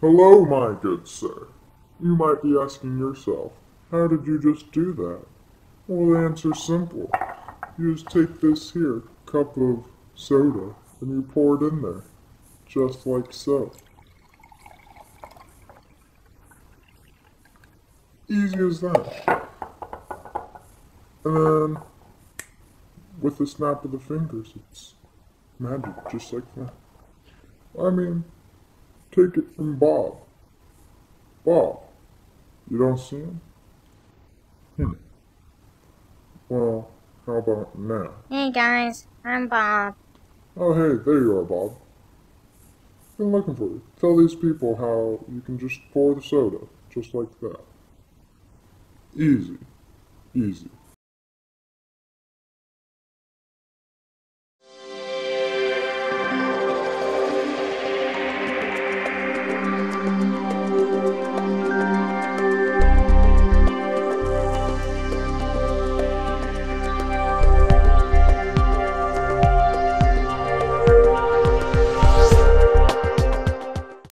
Hello, my good sir. You might be asking yourself, how did you just do that? Well, the answer's simple. You just take this here cup of soda and you pour it in there, just like so. Easy as that. And then, with the snap of the fingers, it's magic, just like that. I mean, take it from Bob. Bob, you don't see him? Hmm. Well, how about now? Hey guys, I'm Bob. Oh, hey, there you are, Bob. Been looking for you. Tell these people how you can just pour the soda, just like that. Easy. Easy.